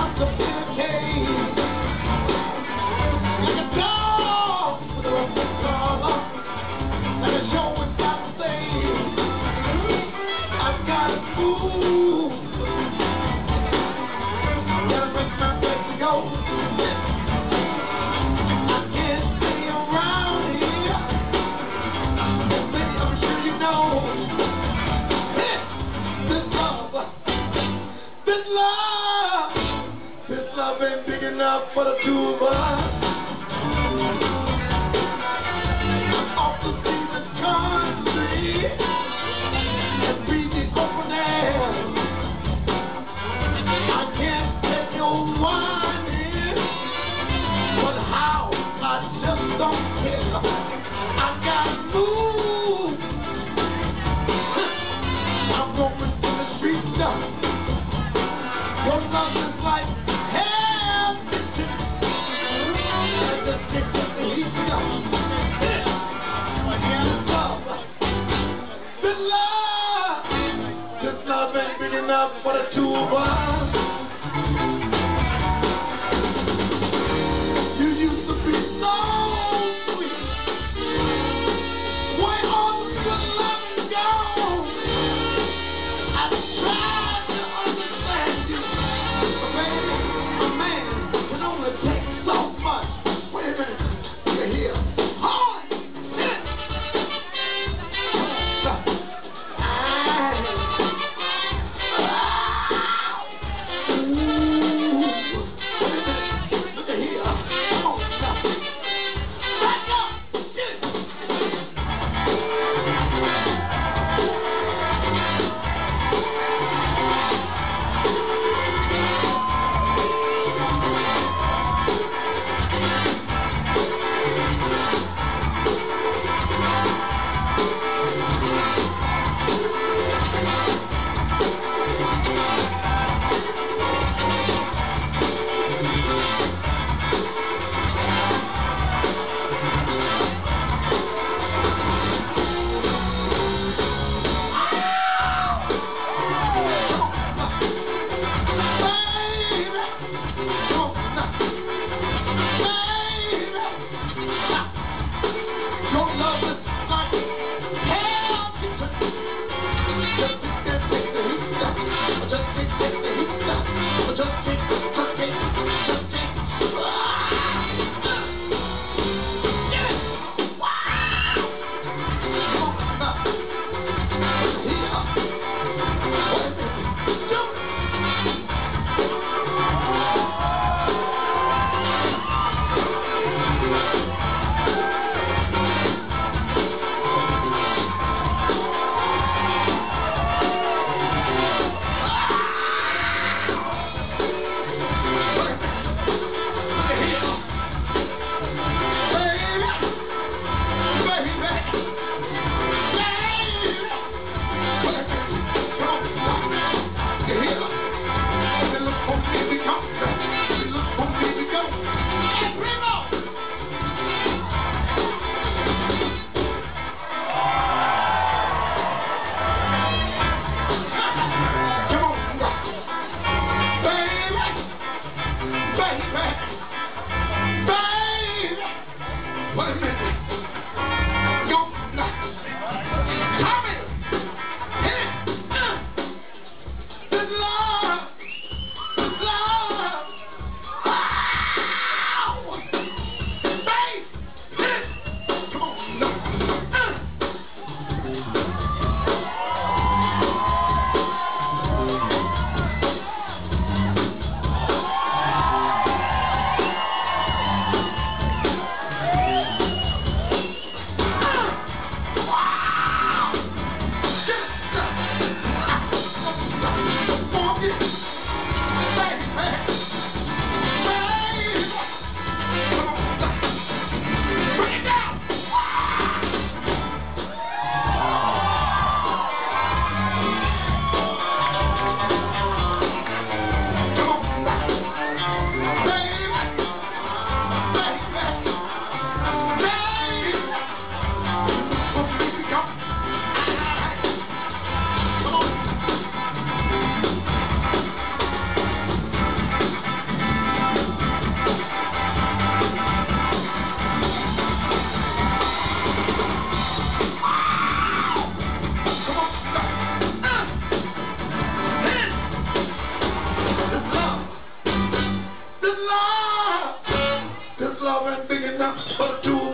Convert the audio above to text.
What the been big enough for the two of us. love ain't big enough for the two of us. Why times. But do